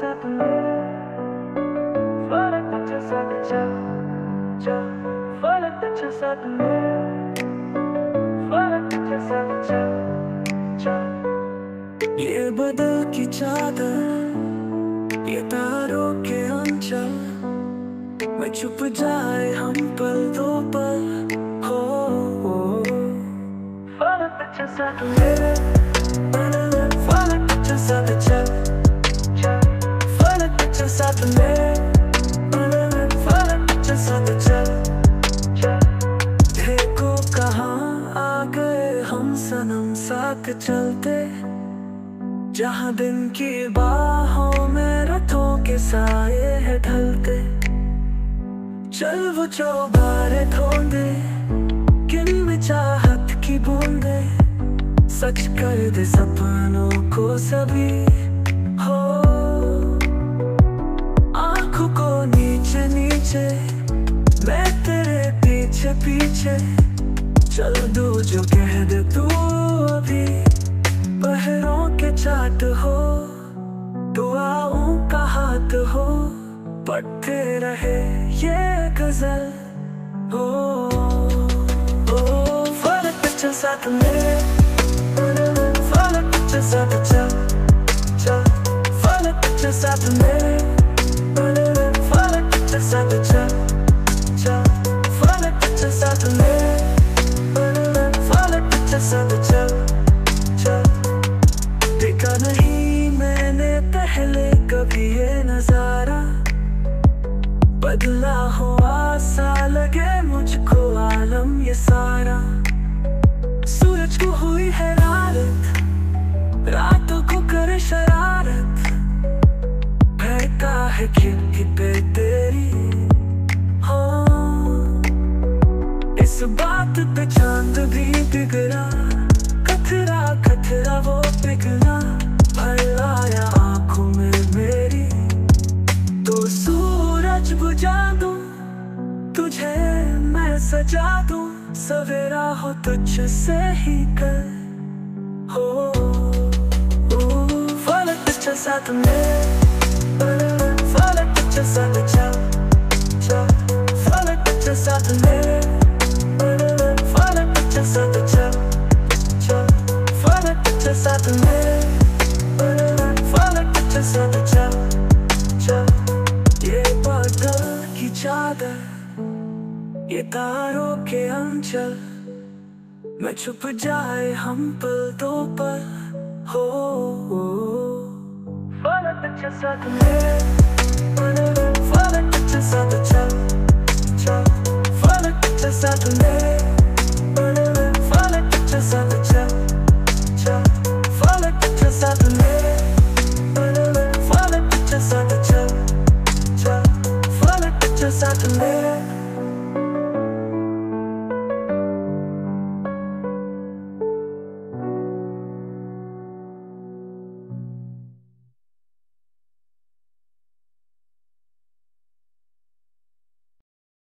sadly Falling into sadly Falling into sadly Falling into sadly ये बदल की चादर ये तारों के अंचल मैं छुप जाए हम पल दो पल हो, हो। Falling into जहाँ दिन की बाहों में रथों के साए है ढलते। चल वो चौबारे धोंदे किन में चाहत की बूंदे। सच कर दे सपनों को सभी, हो। आँखों को नीचे नीचे, मैं तेरे पीछे पीछे। चल दो जो कह दे तू। पढ़ते रहे ये गज़ल। हो ओ फलक चल साथ मेरे फलक चल साथ चल चल। फलक चल साथ मेरे फलक चल साथ चल चल। फलक चल साथ फलक चल साथ चल चल। देखा नहीं मैंने पहले कभी ये। बदला हुआ सा लगे मुझको आलम ये सारा। सूरज को हुई हैरारत, रातों को करे शरारत। फेंका है खिड़की पे तेरी हाँ। इस बात पे चाँद भी बिगड़ा, कथरा कथरा वो पिघला। सजा दूँ, सवेरा हो तुझ से ही कर हो फलक तुझ साथ में। फलक तुझ साथ चल चल फलक तुझ साथ में। फलक तुझ साथ चल चल फलक तुझ साथ में। फलक तुझ साथ चल ये बादल की चादर। ये तारों के अंचल, मैं छुप जाए हम पल तो पल हो। फल चल में चल चसत चल चल।